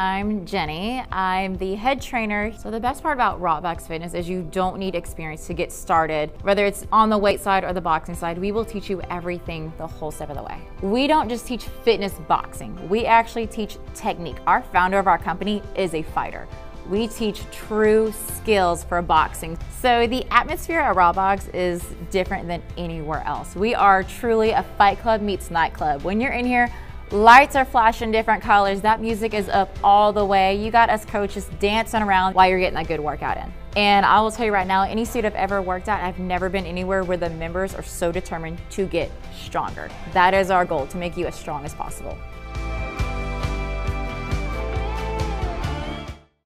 I'm Jenny. I'm the head trainer. So the best part about Rockbox Fitness is you don't need experience to get started. Whether it's on the weight side or the boxing side, we will teach you everything the whole step of the way. We don't just teach fitness boxing, we actually teach technique. Our founder of our company is a fighter we teach true skills for boxing. So the atmosphere at Rockbox is different than anywhere else. We are truly a fight club meets nightclub. When you're in here, lights are flashing different colors. That music is up all the way. You got us coaches dancing around while you're getting a good workout in. And I will tell you right now, any suit I've ever worked at, I've never been anywhere where the members are so determined to get stronger. That is our goal, to make you as strong as possible.